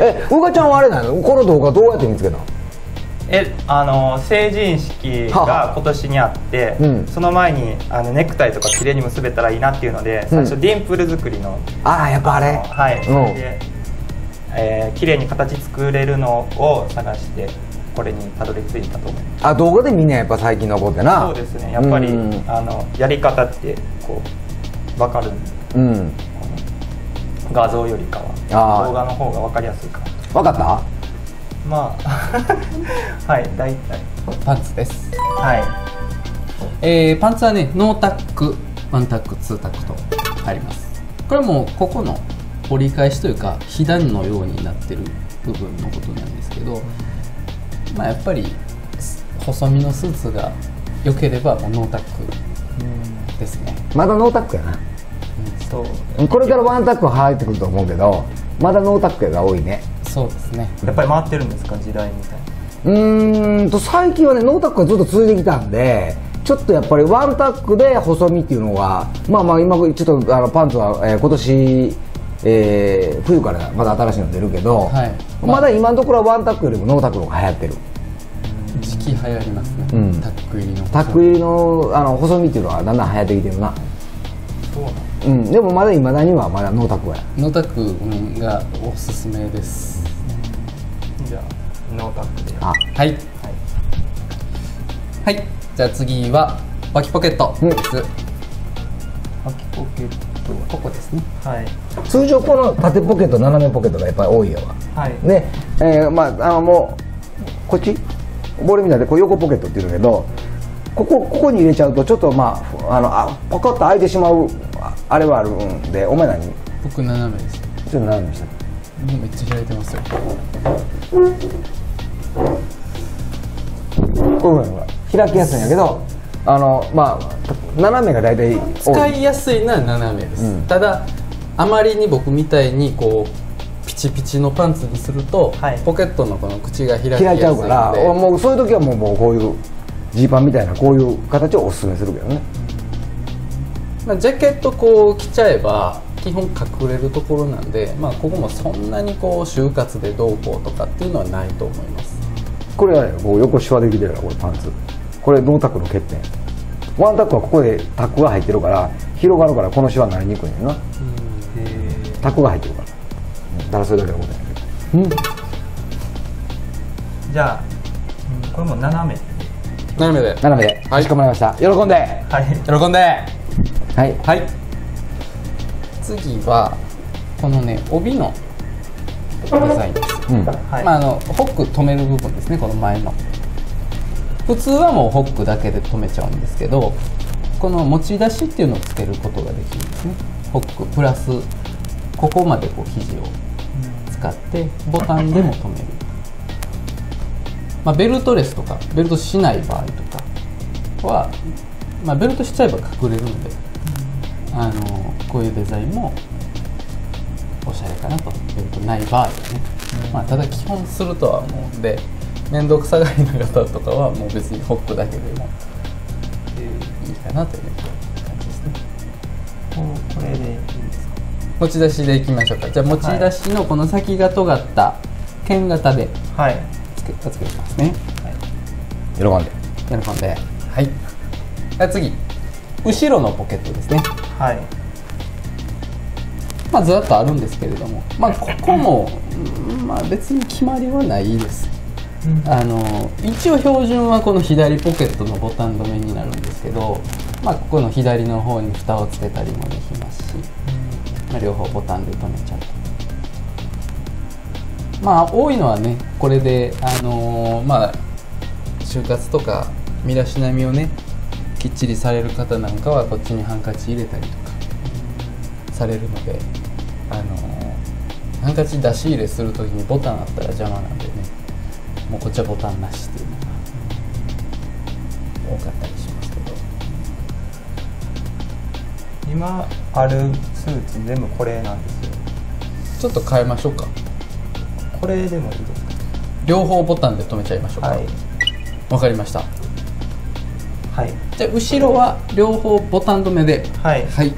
えうがちゃんはあれなの？この動画どうやって見つけたの？えあの成人式が今年にあって、うん。その前にあのネクタイとか綺麗に結べたらいいなっていうので最初ディンプル作りの、ああやっぱあれ。はい、そうん。れで、えー綺麗に形作れるのを探してこれにたどり着いたと思いますあ動画でみんなやっぱ最近残ってな。そうですね。やっぱり、うん。あのやり方ってこう分かるんで。うん画像よりかは。動画の方が分かりやすいかな分かった？まあ はい大体。パンツです。はい。えーパンツはねノータックワンタックツータックとあります。これはもうここの折り返しというか被弾のようになってる部分のことなんですけどまあやっぱり細身のスーツが良ければもうノータックですね。まだノータックやなそうこれからワンタックは入ってくると思うけどまだノータックが多いね。そうですね。やっぱり回ってるんですか時代みたいなうーんと最近はねノータックがずっと続いてきたんでちょっとやっぱりワンタックで細身っていうのがまあまあ今ちょっとあのパンツは、えー今年、えー冬からまだ新しいの出るけど、はい。まだ今のところはワンタックよりもノータックの方が流行ってる。時期流行りますね、うん。タック入りの。タック入りのあの細身っていうのはだんだん流行ってきてるな。そうなんうんでもまだいまだにはまだノータックや。ノータックうんがおすすめです。じゃあノータックであ。はい。はい。はい。じゃあ次は脇ポケットうん。です、秋ポケッここですね。トはい。通常この縦ポケット斜めポケットがやっぱり多いよ。はい。ね。えーまああのもうこっち？ボールみたいでこう横ポケットっていうんだけどここここに入れちゃうとちょっとまああのあポコッと開いてしまうああれはあるんでお前何？ちょ僕斜めです。っと斜めにしたもうめっちゃ開いてます。よこういうのが開きやすいんやけどあのまあ斜めが大体多い。使いやすいのは斜めです、うん。ただあまりに僕みたいにこうピチピチのパンツにすると、はい。ポケットのこの口が開きやすいので。開いちゃうからもうそういう時はもうもうこういうジーパンみたいなこういう形をおすすめするけどね。まあ、ジャケットこう着ちゃえば基本隠れるところなんで、まあ、ここもそんなにこう就活でどうこうとかっていうのはないと思います。これはねこう横シワできてるからこれパンツ。これノータックの欠点。ワンタックはここでタックが入ってるから広がるからこのシワになりにくいねんな。タックが入ってるから。うん。だからそれだけのことやねん。けどじゃあうんこれも斜め斜めで。斜めで。かしこまりました。喜んで。はい。喜んで。はい。はい。次はこのね帯のデザインです、うん。はい。まあ、あのホック止める部分ですねこの前の。普通はもうホックだけで止めちゃうんですけどこの持ち出しっていうのをつけることができるんですね。ホック。プラスここまでこう肘を使ってボタンでも止める、まあ、ベルトレスとかベルトしない場合とかは、まあ、ベルトしちゃえば隠れるので、あのこういうデザインもおしゃれかなと。ベルトない場合はね、まあ、ただ基本するとは思うんで面倒くさがりな方とかはもう別にホックだけでもいいかなという感じですね。これでいいですか？持ち出しでいきましょうか。じゃあ持ち出しのこの先が尖った剣型ではいつけ作りますね。喜んで。喜んで。はい。じゃあ次。後ろのポケットですね。はい。まあずらっとあるんですけれども。まあここもうんまあ別に決まりはないです。あの一応標準はこの左ポケットのボタン止めになるんですけど、まあ、ここの左の方に蓋をつけたりもできますし、まあ、両方ボタンで止めちゃうとまあ多いのはねこれであのーまあ就活とか身だしなみをねきっちりされる方なんかはこっちにハンカチ入れたりとかされるのであのーハンカチ出し入れする時にボタンあったら邪魔なんでねもうこっちはボタンなしっていうのが多かったりしますけど。今あるスーツ全部これなんですよ。ちょっと変えましょうかこれでもいいですか両方ボタンで止めちゃいましょうか。わ、はい。かりました。はい。じゃあ後ろは両方ボタン止めで。はい。はい。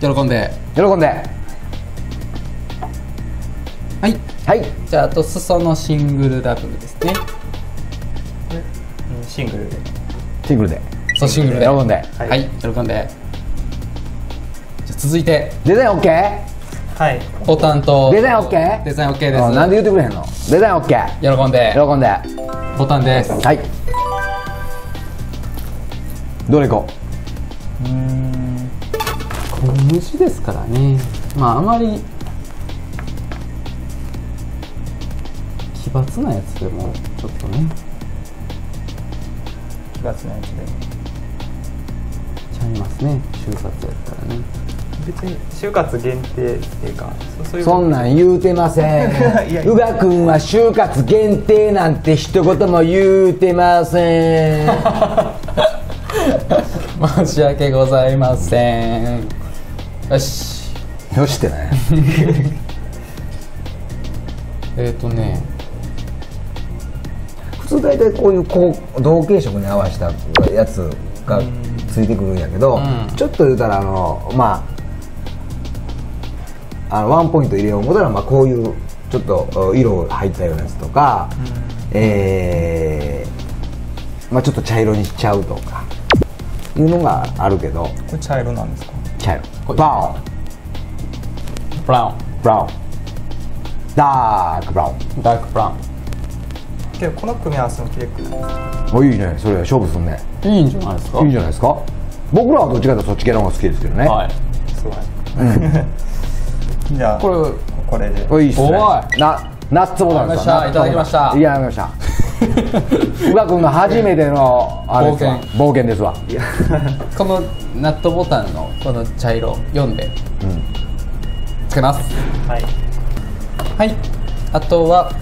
喜んで。喜んで。はい。はい。じゃああと裾のシングルダブルですね。うんシングルで。シングルで。そうシングルで。喜んで。はい。はい喜んで。じゃあ続いて。デザイン OK? はい。ボタンとデザイン OK? デザイン OK です。あなんで言ってくれへんの？デザイン OK 喜んで。喜んで。ボタンです。はい。どれ行こう？ーん。小虫ですからね。まああまり奇抜なやつでもちょっとね。奇抜なやつでちゃいますね。就活やったらね別に就活限定っていうかそそういううそんなん言うてません。宇賀君は就活限定なんて一言も言うてません。申し訳ございません。よし。よしってね。えっ、ー、とね。普通大体こういうこう同系色に合わせたやつがついてくるんやけど、うん。ちょっと言うたらあのまああのワンポイント入れよう思ったら、まあ、こういうちょっと色入ったようなやつとか、えーまあ、ちょっと茶色にしちゃうとかいうのがあるけど。これ茶色なんですか？茶色。ブラウンブラウンブラウンダークブラウンダークブラウけどこの組み合わせも綺麗くないいいね。それ勝負すんね。ンいいんじゃないですか？いいんじゃないですか？僕らはどっちかというとそっち系の方が好きですけどね、はい。すごいじゃあこれこれで。おいいっすね。おい。なナッツボタンですいただきました。いやりました。宇賀君の初めてのあれですわ冒険ですわ。このナットボタンのこの茶色読んでうんつけます。はい。はい。あとは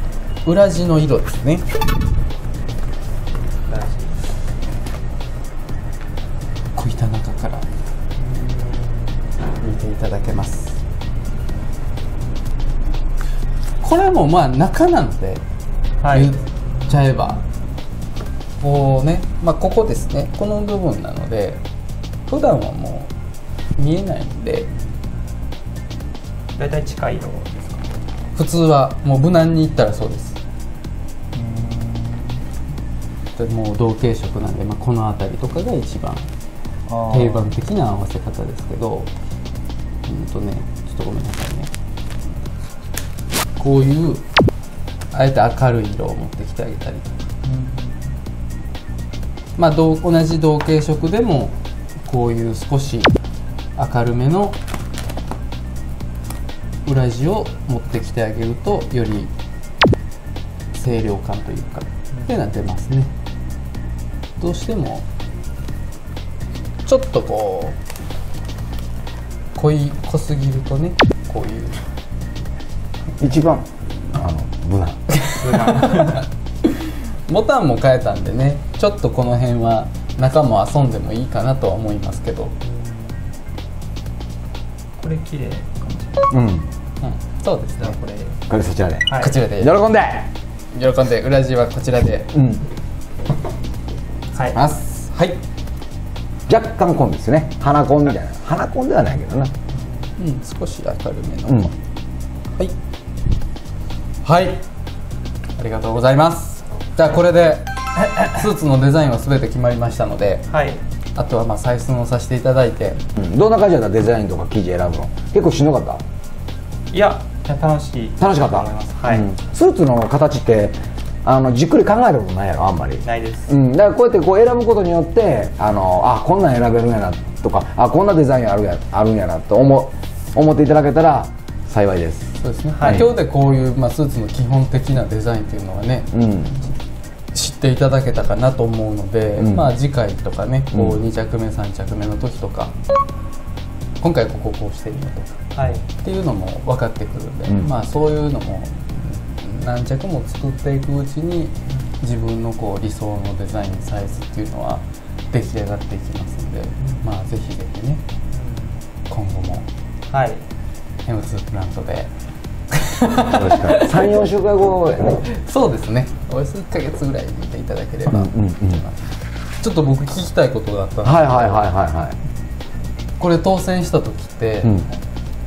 裏地の色ですね。こういった中から。見ていただけますこれもまあ中なのではい。言っちゃえば。こうねまあここですね。この部分なので普段はもう見えないんで。大体近い色ですか？普通はもう無難にいったらそうです。でもう同系色なんで、まあ、この辺りとかが一番定番的な合わせ方ですけど。うんとねちょっとごめんなさいねこういうあえて明るい色を持ってきてあげたりとか。まあ同同じ同系色でもこういう少し明るめの裏地を持ってきてあげるとより清涼感というかっていうのは出ますね。どうしてもちょっとこう濃い濃すぎるとねこういう一番。あの無難。ボタンも変えたんでねちょっとこの辺は中も遊んでもいいかなとは思いますけど、これ綺麗かもしれない。うん。うん、そうですねこれ。これそちらで、はい。こちらで。喜んで。喜んで裏地はこちらで。うん。はい。ます。はい、若干コンですね。花コンみたいな。花コンではないけどな。うん、少し明るめの、うん。はいはい。ありがとうございます。じゃあこれでスーツのデザインは全て決まりましたのではい。あとはまあ採寸をさせていただいて。うん。どんな感じだった？デザインとか生地選ぶの？結構しんどかった？いや楽しい。楽しかった？と思います。はい、うん。スーツの形ってあのじっくり考えることないやろ？あんまり。ないです、うん、だからこうやってこう選ぶことによってあのあこんなん選べるんやなとかあこんなデザインあるやあるんやなと思思っていただけたら幸いです。そうですね、はい。今日でこういう、まあ、スーツの基本的なデザインっていうのはねうん。知っていただけたかなと思うので、うん。まあ次回とかねこうう2着目3着目の時とか今回こここうしてるよとかはい。っていうのも分かってくるんで、うん。まあそういうのも何着も作っていくうちに自分のこう理想のデザインサイズっていうのは出来上がっていきますんで、まあぜひぜひね今後も。はい M2 プラントで34週間後。やねそうですね。およそ1ヶ月ぐらい見ていただければ、うんうんうん。ちょっと僕聞きたいことがあったんですけど。はいはいはいはいはい。これ当選した時って、うん。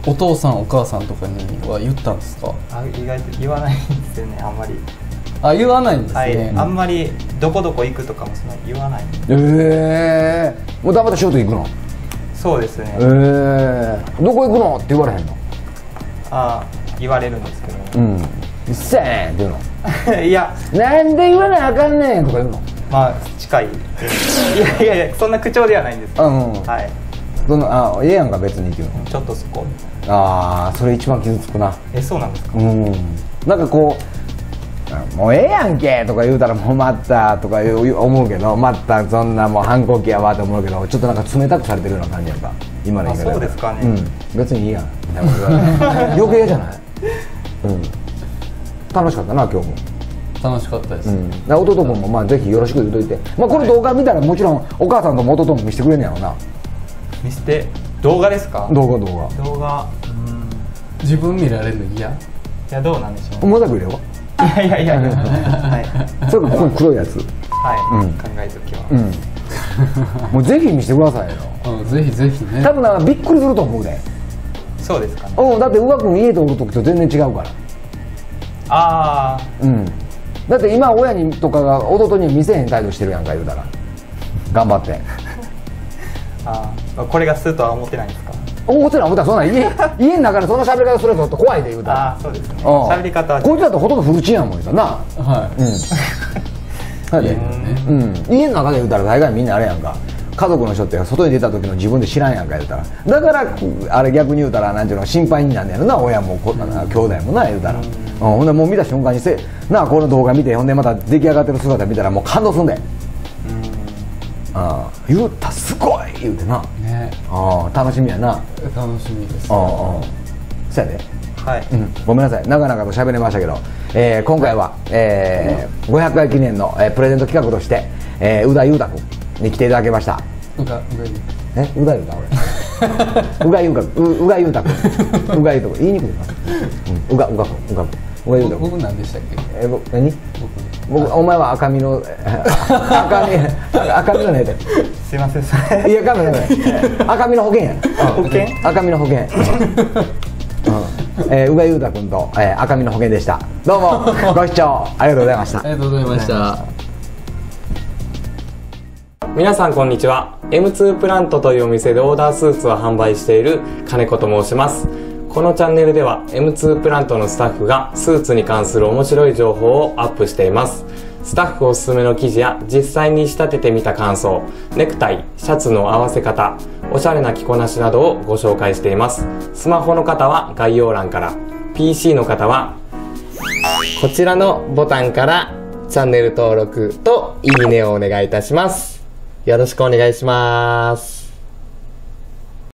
お父さんお母さんとかには言ったんですか？あ意外と言わないんですよねあんまり。あ言わないんですね、はい、あんまりどこどこ行くとかもそんな言わない。ええもうだまた仕事行くの？そうですね。ええどこ行くの？って言われへんの？あ言われるんですけど。うん。うっせーんって言うの。いや。なんで言わなあかんねんとか言うの？まあ近い。いやいやいやそんな口調ではないんです。けど、うんうん。はい。そのあええやんか別にって言うの。ちょっとそこああそれ一番傷つくな。えそうなんですか？うん。なんかこうもうええやんけとか言うたらもう待ったとか思うけど待ったそんなもう反抗期やわと思うけどちょっとなんか冷たくされてるような感じやんか。今の言い方あそうですかね。うん。別にいいやんみたいなこと言われて余計じゃない？うん。楽しかったな今日も。楽しかったです、うん、弟君もまあぜひよろしく言うといて、まあ、この動画見たらもちろんお母さんとも弟も見せてくれんねやろな。見せて。動画ですか？動画動画。動画。うん。自分見られるの嫌？いやどうなんでしょうモザイク入れよ。いやいやいや。いやはい。それかここに黒いやつ。はい、うん。考えときは、うん。もうぜひ見せてくださいよ。うん、ぜひぜひね。多分なびっくりすると思うでそうですかね。うんだって宇賀君家でおる時と全然違うから。あうん。だって今親にとかが弟に見せへん態度してるやんか言うたら。頑張って。ー。あーこれがすとは思ってないんですか？思ってない思ってない。そんなん家 家の中でそんな喋り方するとちょっと怖いで言うたあら。あそうですね。うん。喋り方はこいつだとほとんどフルチンやもん言うたらな。はい、うん。うん、家の中で言うたら大概みんなあれやんか家族の人って外に出た時の自分で知らんやんか言うたら。だからあれ逆に言うたらなんていうの心配になんねやろな親も。こ兄弟もな言うたら、うん、ほんでもう見た瞬間にせなあこの動画見てほんでまた出来上がってる姿見たらもう感動すんで。ああ言うたすごい言うてな。ね。ああ楽しみやな。あ楽しみです。あああそやで。はい、うん、ごめんなさい。長々と喋れましたけど、えー今回は、えー500回記念の、えープレゼント企画として、えー宇田裕太君に来ていただきました。うかうかえ宇田裕太俺。宇賀裕太君宇賀裕太君宇賀裕太君言いにくい。なうん宇賀宇賀君宇賀君宇賀裕太君僕何でしたっけ？え僕何？僕。お前は赤身のえ 赤身赤身のねすいません。それいや赤身のね赤身の保険や。保険？赤身の保険。うん。えー宇賀裕太君と、えー赤身の保険でした。どうも。ご視聴ありがとうございました。ありがとうございました皆さんこんにちは。M2 プラントというお店でオーダースーツを販売している金子と申します。このチャンネルでは M2 プラントのスタッフがスーツに関する面白い情報をアップしています。スタッフおすすめの生地や実際に仕立ててみた感想ネクタイシャツの合わせ方おしゃれな着こなしなどをご紹介しています。スマホの方は概要欄から PC の方はこちらのボタンからチャンネル登録といいねをお願いいたします。よろしくお願いします。